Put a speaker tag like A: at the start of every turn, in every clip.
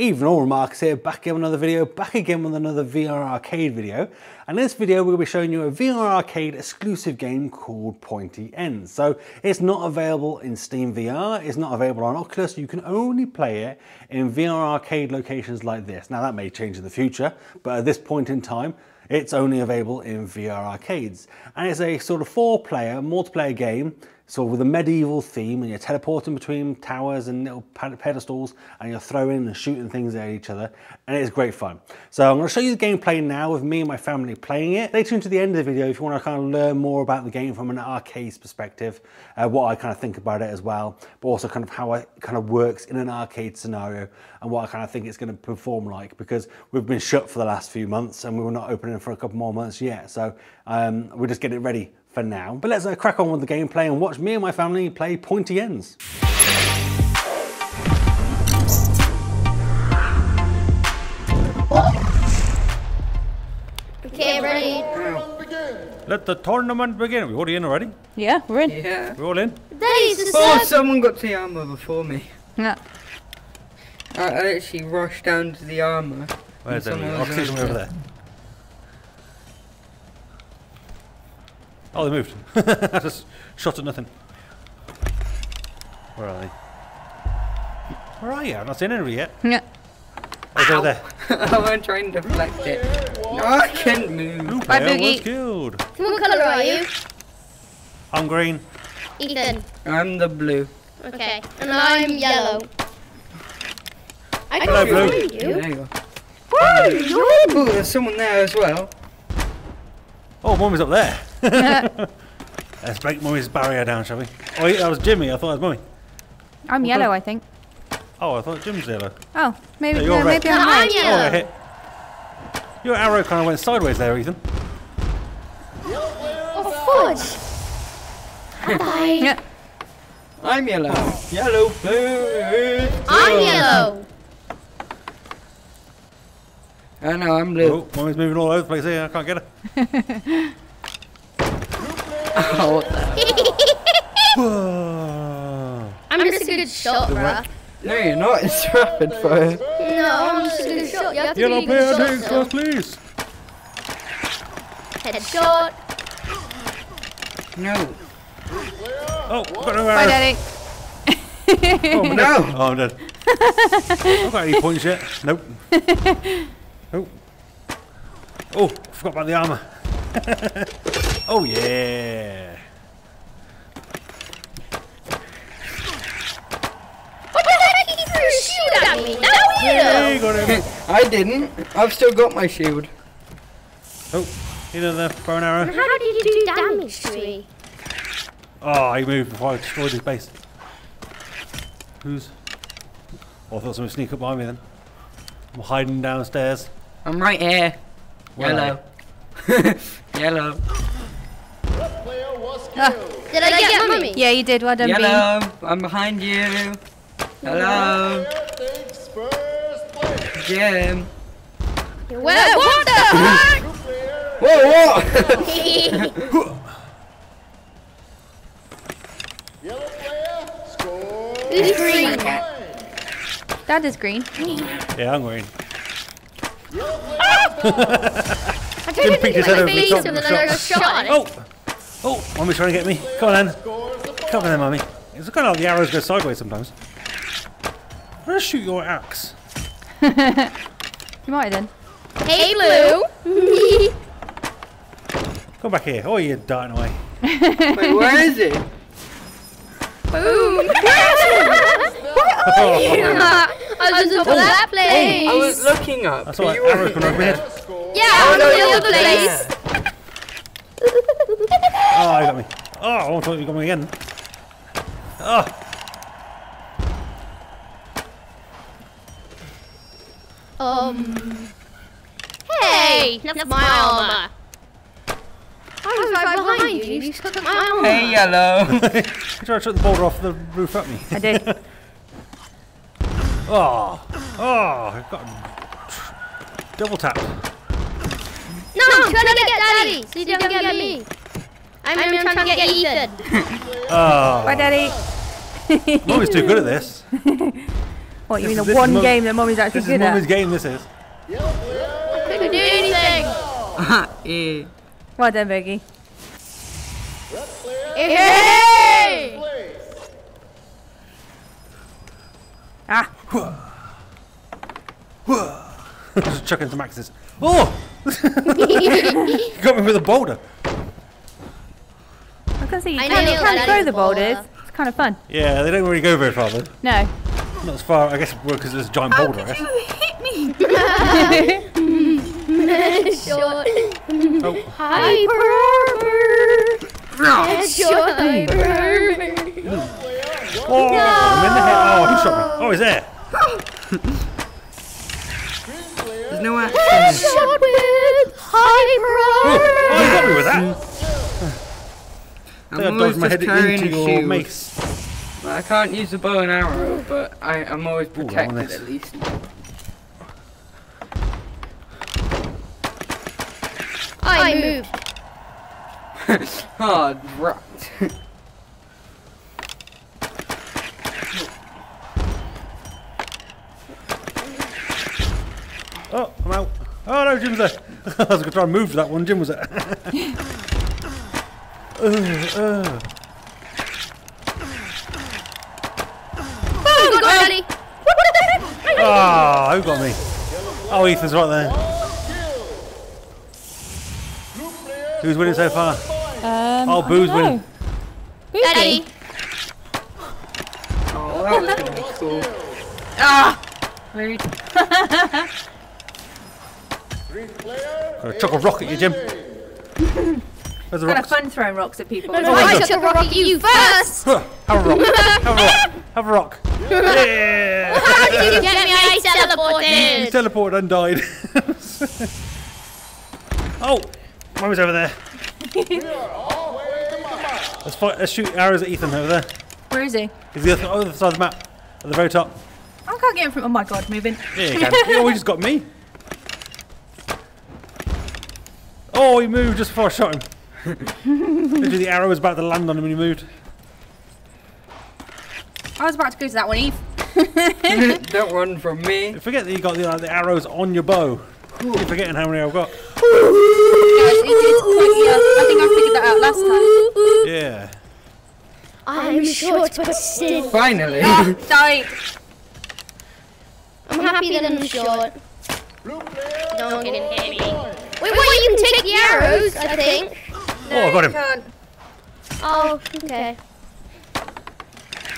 A: Even RaMarcus here, back again with another video, back again with another VR Arcade video. And in this video, to be showing you a VR Arcade exclusive game called Pointy Ends. So it's not available in Steam VR, it's not available on Oculus, you can only play it in VR Arcade locations like this. Now that may change in the future, but at this point in time, it's only available in VR arcades. And it's a sort of four player multiplayer game so with a medieval theme and you're teleporting between towers and little pedestals and you're throwing and shooting things at each other and it's great fun. So I'm to show you the gameplay now with me and my family playing it. Stay tuned to the end of the video if you want to kind of learn more about the game from an arcade perspective, uh, what I kind of think about it as well, but also kind of how it kind of works in an arcade scenario and what I kind of think it's going to perform like because we've been shut for the last few months and we were not opening for a couple more months yet. So um, we're just getting it ready for now. But let's uh, crack on with the gameplay and watch me and my family play Pointy Ends.
B: Okay, ready?
A: Let the tournament begin. We're already in already?
C: Yeah, we're in.
D: Yeah.
A: We're all in?
B: Daddy's
D: Oh, someone got to the armor before me.
C: Yeah.
D: I, I actually rushed down to the armor.
A: Where's
D: And
A: Emily? I'll see them over there. Oh, they moved. I just shot at nothing. Where are they? Where are you? I've not seen anybody yet.
C: Yeah.
A: Oh, they're there.
D: I'm trying to deflect it. No, I can't move.
A: Blue
C: Bye,
A: player was
C: Boogie.
A: killed.
B: What colour are you?
A: I'm green.
B: Ethan.
D: I'm the blue.
B: Okay. And I'm yellow. I
A: Hello,
B: can't
A: Blue.
B: find
D: There
B: you.
D: you go. Oh, there's someone there as well.
A: Oh, Mummy's up there. Let's break Mummy's barrier down, shall we? Oh, yeah, that was Jimmy. I thought it was Mummy.
C: I'm yellow, I think.
A: Oh, I thought Jim's yellow.
C: Oh, maybe
A: Yeah, you're
C: no,
A: red.
C: maybe I'm
B: I'm
C: red.
B: yellow.
A: Oh, I hit. Your arrow kind of went sideways there, Ethan.
B: Oh, fudge. Bye.
C: Yeah.
D: I'm yellow. Yellow, blue.
B: I'm yellow.
D: I know, I'm blue.
A: Oh, Mummy's moving all over the place here. I can't get her.
D: Oh, what the?
A: Whoa.
B: I'm just a good shot, bruh.
D: No, you're not. It's rapid fire.
B: No, I'm just a good shot. You have to
A: Yellow
B: be a
A: player
B: good
A: takes
B: shot,
A: first, please.
B: Headshot.
D: No.
A: Oh, I've got no
C: Bye. Daddy.
A: Oh, I'm
D: No.
A: Oh, I'm dead. I've got any points yet. Nope. Oh. Forgot about the armour. oh, yeah.
B: What the heck? He threw a at me. No,
A: Hey,
B: weirdo.
A: got him.
D: I didn't. I've still got my shield.
A: Oh, you know the bow and arrow.
B: How did you do damage to me?
A: Oh, he moved before I destroyed his base. Who's? Oh, I thought someone would sneak up behind me then. I'm hiding downstairs.
D: I'm right here.
A: Where are
D: Yellow. Yellow.
B: Ah, did I get mummy?
C: Yeah, you did. Well done, Bean.
D: Yellow. I'm behind you. Hello. Jim.
B: Where? What the heck?
D: Whoa, what?
B: Who's green?
C: Dad is green.
A: Yeah, I'm green.
B: I
A: Jim
B: tried to
A: his head over the top
B: and then
A: the
B: I shot.
A: Oh! Oh, Mummy's trying to get me. Come on then. Come on then, Mummy. It's kind of like the arrows go sideways sometimes. I'm going to shoot your axe.
C: You might have done.
B: Hey, Blue.
A: Come back here. Oh, you're darting away.
D: Wait, where is it?
B: Boom. Oh, I was on top of that place.
D: I was looking up.
A: That's why
D: You
A: arrows
D: were
A: come over my head.
B: Yeah, I was on the other place.
A: Oh, you got me. Oh, I thought you got me again. Oh.
B: Um. Hey, that's my armor. I was right behind you. You took my armor.
D: Hey, yellow.
A: You try to shut the boulder off the roof at me.
C: I did.
A: Oh. Oh, I've got double tap.
B: No, I'm trying to get Daddy, so you don't get me. I'm, I'm trying to get Ethan.
A: Oh.
C: Bye, Daddy.
A: Mommy's too good at this.
C: What, you mean
A: This-
C: the one game that Mommy's actually
A: good at?
C: This
A: is
C: Mommy's
A: game, this is.
B: I Couldn't do anything.
D: yeah.
C: Well done, Boogie.
B: Hey!
C: Ah,
A: Just chucking some axes. Oh! Got me with a boulder.
C: I can see you
B: I
C: can,
B: know
C: you can
B: is
C: throw the
B: boulder.
C: boulders. It's kind of fun.
A: Yeah, they don't really go very far though.
C: No.
A: Not as far, I guess, because there's a giant boulder, I guess.
B: Short.
A: Oh,
B: Hyper. Short. Hyper.
A: oh I'm in the head. Oh, he shot me. Oh, he's there.
D: There's no action.
B: Shot with hyper.
A: Oh, you got me with that. I
D: I'm
A: I
D: always
A: dodged my
D: just
A: head
D: carrying
A: into
D: a
A: your
D: shield.
A: mace.
D: I can't use the bow and arrow, but I, I'm always protected
A: this.
D: at least.
B: I move.
D: Hard right.
A: Oh, I'm out. Oh no, Jim's there. I was going to try and move that one. Jim was there.
B: Oh, go, Daddy.
A: Ah, who got me? Oh, Ethan's right there. Who's winning so far?
C: Um,
A: Oh, Boo's winning.
C: Boo's
B: Daddy.
D: Oh, that was gonna cool. Ah! Rude.
A: Gonna chuck a rock at you, Jim. Where's the
C: Kind of
A: rocks?
C: fun throwing rocks at people.
B: No, I took a rock at you first.
A: Have a rock. Have a rock. Have a rock. Yeah.
B: How did you get me? I
A: He
B: teleported.
A: teleported and died. oh, Mummy's over there. Let's, fight, let's shoot arrows at Ethan over there.
C: Where is he?
A: He's the other, other side of the map, at the very top.
C: I can't get in front. Oh my god, moving.
A: Yeah, you can. oh, he just got me. Oh, he moved just before I shot him. Literally, the arrow was about to land on him when he moved.
C: I was about to go to that one, Eve.
D: Don't run from me.
A: Forget that you got the, uh, the arrows on your bow. You're forgetting how many I've got.
C: Yes, it is quite, yeah, I think I figured that out last time.
A: Yeah.
B: I'm short, but still.
D: Finally.
C: Died.
B: I'm happy that I'm short. No one can hit me. Wait, what? You can take the arrows, I think.
A: Oh, I got him.
C: Can't.
B: Oh, okay.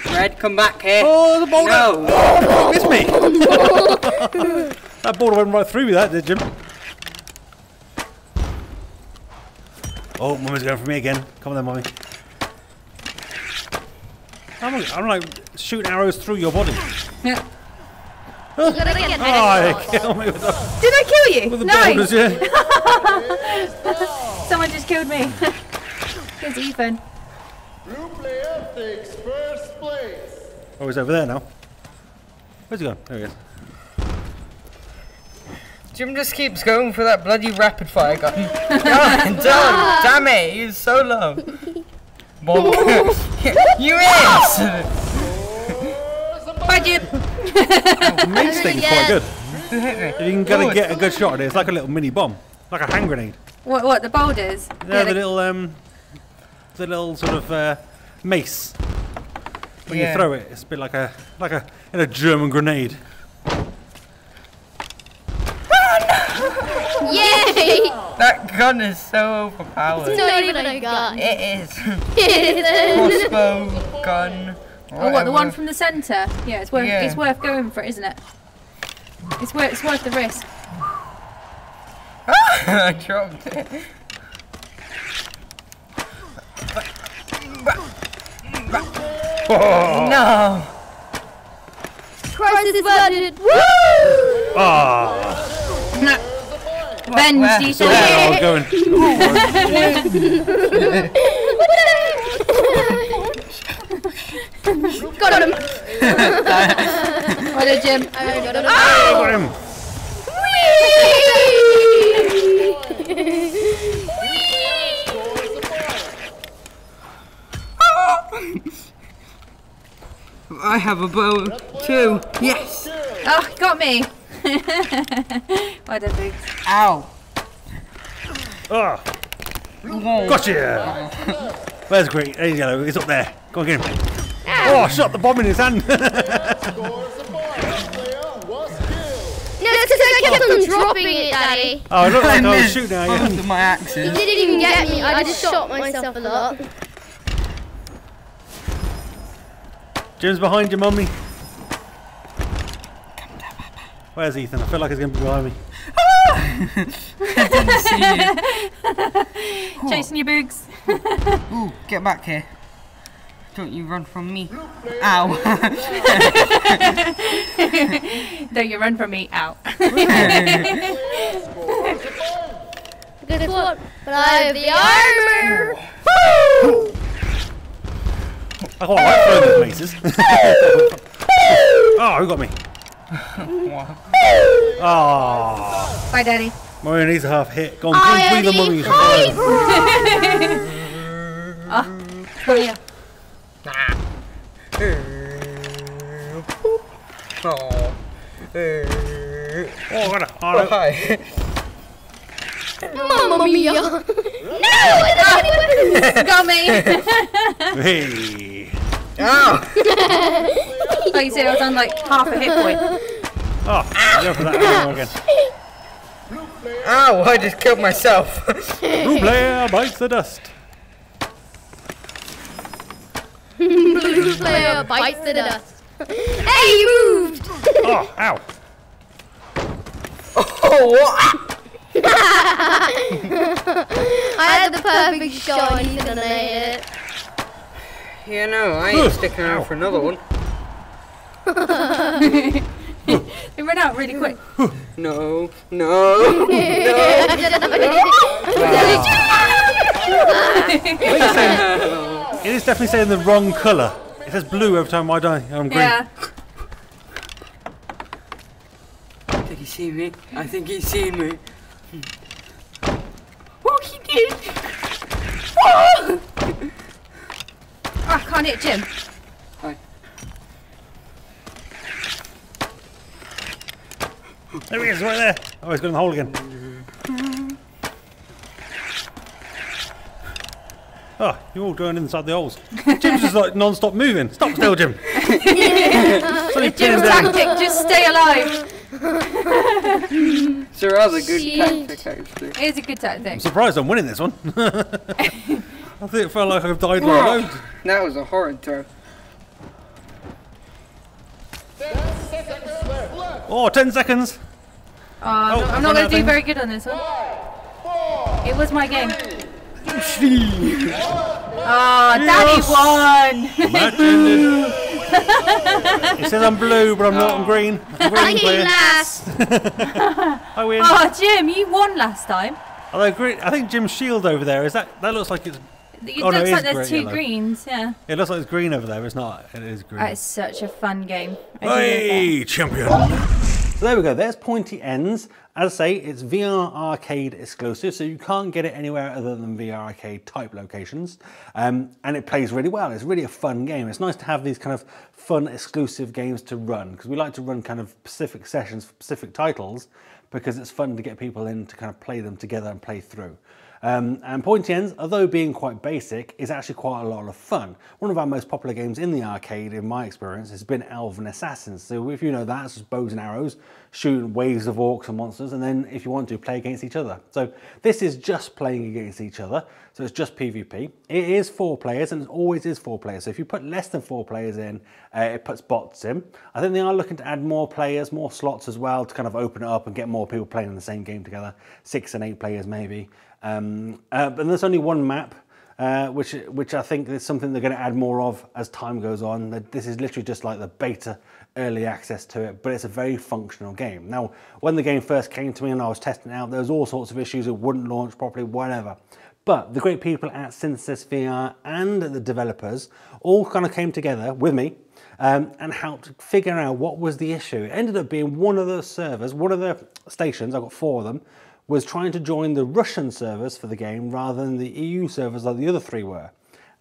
D: Red, come back here.
A: Oh, the boulder!
D: No.
A: Miss me! that boulder went right through me, that did, Jim. Oh, Mummy's going for me again. Come on then, Mummy. I'm, I'm like shooting arrows through your body.
C: Yeah.
B: You get
A: Oh,
B: that.
A: they kill me with the,
C: Did I kill you?
A: with the
C: no.
A: boulders, yeah.
C: Someone just killed me. It's Ethan.
E: Blue player takes first place.
A: Oh, he's over there now. Where's he gone? There he is.
D: Jim just keeps going for that bloody rapid fire gun. no, don't! Damn it, he's so low. You miss!
C: Bye, Jim.
A: The mace thing is quite good. If you can get a, get a good shot at it, it's like a little mini bomb. Like a hand grenade.
C: What? What? The boulders?
A: Yeah, the
C: they-
A: little um, the little sort of uh, mace. When
D: Yeah.
A: you throw it, it's a bit like a like a in a German grenade.
B: Yay!
D: That gun is so overpowered.
B: It's not even a gun.
D: It is.
B: It is.
D: Crossbow gun.
C: Oh, what? The one from the centre? Yeah, it's worth.
D: Yeah.
C: It's worth going for, it, isn't it? It's worth. It's worth the risk.
D: I dropped it. Oh. No.
B: Crisis averted. Woo!
A: Ah,
C: Avenged
D: where?
C: Ethan.
A: so there I was going.
B: Got him.
C: Well done, Jim.
B: I got him.
A: I got him.
D: I have a bow too. Yes.
C: Oh, got me. well done, Boots.
D: Ow.
A: Oh, gotcha! Where's green? There's yellow. He's up there. Go on, get him. Oh, shot the bomb in his hand.
E: Scores a bar. This player.
B: No, it's because I kept on dropping it, Daddy.
A: oh, it looked like I was
D: missed
A: shooting at you.
D: my axes.
B: You didn't even get me. I just shot myself a lot.
A: Jim's behind you, mummy. Where's Ethan? I feel like he's going to be behind me.
C: Chasing your Boogs.
D: Ooh, get back here. Don't you run from me. Ow.
C: Don't you run from me. Ow.
B: Good one. But I have the armor.
A: I quite like throwing those maces. oh, who got me? Oh,
C: Bye, Daddy.
A: Mummy needs a half hit. Go on,
B: I
A: go and breathe the
B: only
A: mummy. you should
C: Oh, yeah.
D: oh.
A: Oh, I got it. Oh.
D: Hi.
B: Mamma mia. no, it's
C: Got me.
A: Hey.
D: Oh!
C: oh, you see, I was on like half a hit point.
A: Oh, go for that arrow again.
D: Ow, I just killed myself.
A: Blue player bites the dust.
B: Blue player bites the dust. Hey, you moved.
A: Oh, ow.
D: oh, what?
B: I had the perfect shot and he's gonna hit it.
D: Yeah, no, I ain't sticking around for another one.
C: It ran out really quick.
D: No, no. no.
A: It is definitely saying the wrong colour. It says blue every time I die. I'm green.
C: Yeah.
D: Did he see me? I think he's seen me.
C: Oh, he did. Oh, I can't hit Jim. Hi.
A: There he is, right there. Oh, he's got in the hole again. Oh, you're all going inside the holes. Jim's just like non-stop moving. Stop still, Jim. It's
C: Jim's tactic, just stay alive.
D: It's a good
B: Shit.
D: tactic, actually.
C: It is a good tactic.
A: I'm surprised I'm winning this one. I think it felt like I've died like loads.
D: That was a horrid throw.
E: Ten seconds left. Left.
A: Oh, 10 seconds.
C: Uh, oh, I'm not-
A: I've
C: I'm not going to do very good on this one. It was my game. Oh, Daddy ah, won.
A: Match ended. it says I'm blue, but I'm not. I'm oh. green. I'm
B: I
A: green
B: came last.
A: I win.
C: Oh, Jim, you won last time.
A: Although green, I think Jim's shield over there is that. That looks like it's.
C: It
A: Oh, no,
C: looks
A: it
C: like there's
A: great
C: two
A: yellow.
C: greens, yeah.
A: It looks like it's green over there. It's not. It is green.
C: That is such a fun game. I
A: Hey, champion! So there we go. There's Pointy Ends. As I say, it's VR Arcade exclusive, so you can't get it anywhere other than VR Arcade type locations. Um, and it plays really well. It's really a fun game. It's nice to have these kind of fun exclusive games to run because we like to run kind of specific sessions for specific titles because it's fun to get people in to kind of play them together and play through. Um, and Pointy Ends, although being quite basic, is actually quite a lot of fun. One of our most popular games in the arcade, in my experience, has been Elven Assassins. So if you know that, it's bows and arrows, shooting waves of orcs and monsters, and then if you want to, play against each other. So this is just playing against each other, so it's just PvP. It is four players, and it always is four players. So if you put less than four players in, uh, it puts bots in. I think they are looking to add more players, more slots as well, to kind of open it up and get more people playing in the same game together, six and eight players maybe. Um, uh, but there's only one map, uh, which which I think is something they're going to add more of as time goes on. This is literally just like the beta early access to it, but it's a very functional game. Now, when the game first came to me and I was testing it out, there was all sorts of issues. It wouldn't launch properly, whatever. But the great people at Synthesis VR and the developers all kind of came together with me um, and helped figure out what was the issue. It ended up being one of the servers, one of the stations, I've got four of them, was trying to join the Russian servers for the game rather than the EU servers like the other three were.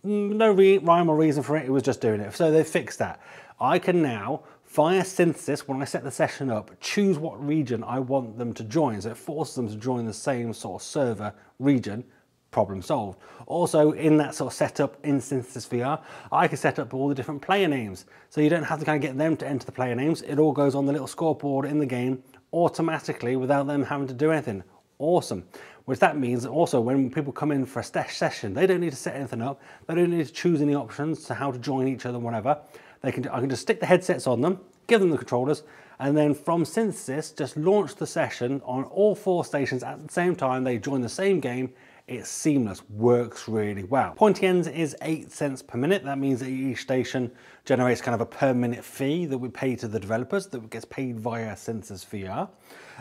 A: Mm, No rhyme or reason for it, it was just doing it. So they fixed that. I can now via synthesis, when I set the session up, choose what region I want them to join. So it forces them to join the same sort of server region, problem solved. Also in that sort of setup in Synthesis VR, I can set up all the different player names. So you don't have to kind of get them to enter the player names. It all goes on the little scoreboard in the game automatically without them having to do anything. Awesome. Which that means also when people come in for a session, they don't need to set anything up. They don't need to choose any options to how to join each other, whatever. They can, I can just stick the headsets on them, give them the controllers, and then from Synthesis, just launch the session on all four stations at the same time. They join the same game. It's seamless, works really well. Pointy ends is eight cents per minute. That means that each station generates kind of a per minute fee that we pay to the developers that gets paid via Synthesis VR.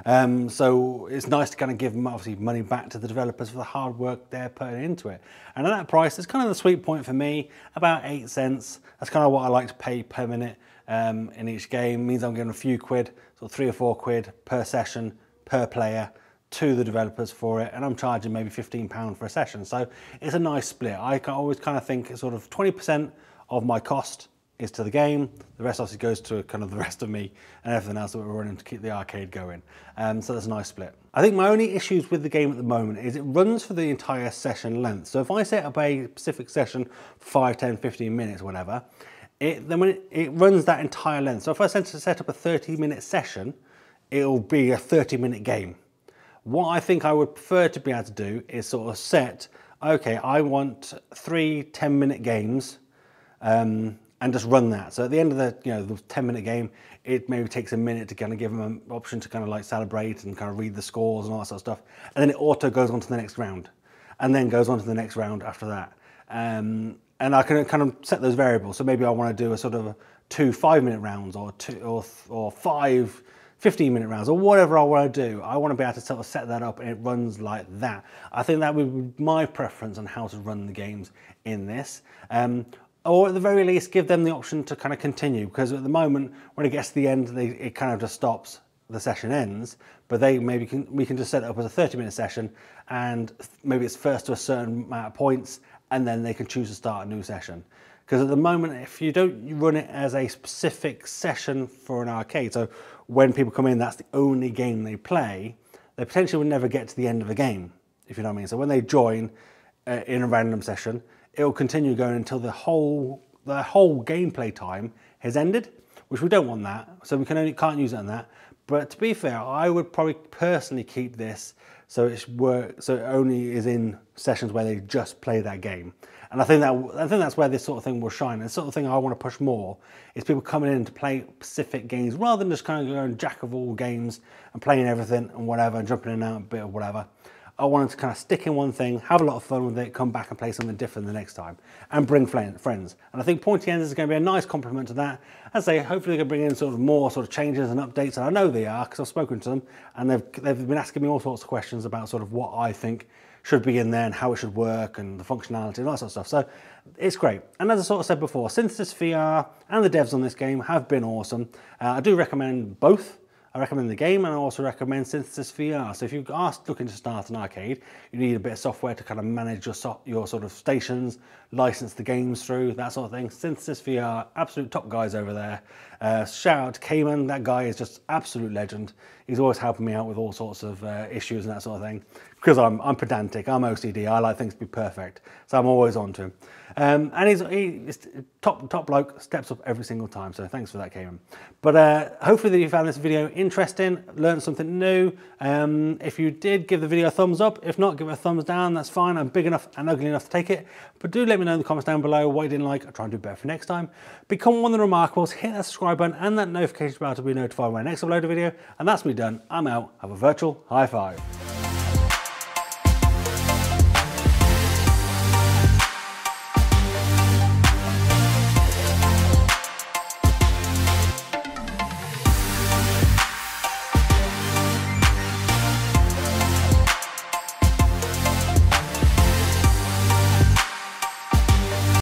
A: Um, so it's nice to kind of give them obviously money back to the developers for the hard work they're putting into it. And at that price, it's kind of the sweet point for me, about eight cents. That's kind of what I like to pay per minute um, in each game. It means I'm getting a few quid, so three or four quid per session, per player to the developers for it and I'm charging maybe 15 pound for a session so it's a nice split I always kind of think sort of 20% of my cost is to the game. The rest obviously goes to kind of the rest of me and everything else that we're running to keep the arcade going. Um, so that's a nice split. I think my only issues with the game at the moment is it runs for the entire session length. So if I set up a specific session for 5, 10, 15 minutes, whatever, it, then when it, it runs that entire length. So if I set up a 30 minute session, it'll be a 30 minute game. What I think I would prefer to be able to do is sort of set, okay, I want three 10 minute games um, and just run that. So at the end of the you know the 10 minute game, it maybe takes a minute to kind of give them an option to kind of like celebrate and kind of read the scores and all that sort of stuff. And then it auto goes on to the next round and then goes on to the next round after that. Um, and I can kind of set those variables. So maybe I want to do a sort of two five minute rounds or two or, or five 15 minute rounds or whatever I want to do. I want to be able to sort of set that up and it runs like that. I think that would be my preference on how to run the games in this. Um, or at the very least give them the option to kind of continue because at the moment when it gets to the end they, it kind of just stops the session ends but they maybe can we can just set it up as a 30 minute session and maybe it's first to a certain amount of points and then they can choose to start a new session because at the moment if you don't run it as a specific session for an arcade so when people come in that's the only game they play they potentially would never get to the end of a game if you know what I mean so when they join uh, in a random session it will continue going until the whole the whole gameplay time has ended, which we don't want that. So we can only can't use it on that. But to be fair, I would probably personally keep this so it's work so it only is in sessions where they just play that game. And I think that I think that's where this sort of thing will shine. And the sort of thing I want to push more is people coming in to play specific games rather than just kind of going jack of all games and playing everything and whatever, and jumping in and out a bit of whatever. I wanted to kind of stick in one thing, have a lot of fun with it, come back and play something different the next time, and bring friends. And I think Pointy Ends is going to be a nice complement to that. As I say, hopefully they can bring in sort of more sort of changes and updates, and I know they are because I've spoken to them, and they've, they've been asking me all sorts of questions about sort of what I think should be in there and how it should work and the functionality and all that sort of stuff. So it's great. And as I sort of said before, Synthesis VR and the devs on this game have been awesome. Uh, I do recommend both. I recommend the game and I also recommend Synthesis VR. So if you are looking to start an arcade, you need a bit of software to kind of manage your, so your sort of stations, license the games through, that sort of thing. Synthesis VR, absolute top guys over there. Uh, shout out to Cayman, that guy is just absolute legend. He's always helping me out with all sorts of uh, issues and that sort of thing. Because I'm, I'm pedantic, I'm OCD, I like things to be perfect. So I'm always on to him. Um, and he's, he's top, top bloke, steps up every single time. So thanks for that, Cayman. But uh, hopefully that you found this video interesting, learned something new. Um, if you did, give the video a thumbs up. If not, give it a thumbs down. That's fine. I'm big enough and ugly enough to take it. But do let me know in the comments down below what you didn't like. I'll try and do better for next time. Become one of the Remarkables. Hit that subscribe button and that notification bell to be notified when I next upload a video. And that's me done. I'm out. Have a virtual high five.